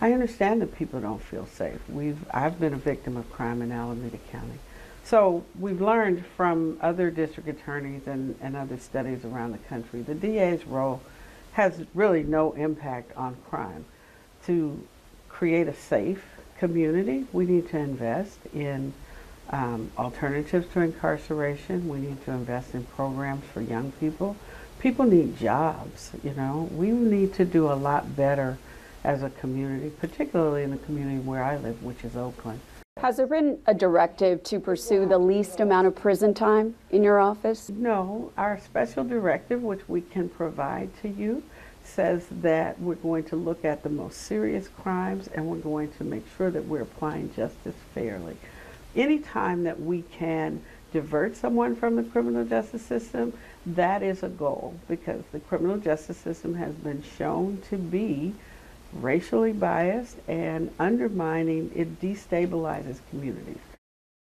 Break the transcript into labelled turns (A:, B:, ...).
A: I understand that people don't feel safe. We've, I've been a victim of crime in Alameda County. So we've learned from other district attorneys and, and other studies around the country, the DA's role has really no impact on crime. To create a safe community, we need to invest in um, alternatives to incarceration. We need to invest in programs for young people. People need jobs, you know. We need to do a lot better as a community, particularly in the community where I live, which is Oakland.
B: Has there been a directive to pursue the least amount of prison time in your office?
A: No, our special directive, which we can provide to you, says that we're going to look at the most serious crimes and we're going to make sure that we're applying justice fairly. Anytime that we can divert someone from the criminal justice system, that is a goal because the criminal justice system has been shown to be racially biased and undermining, it destabilizes communities.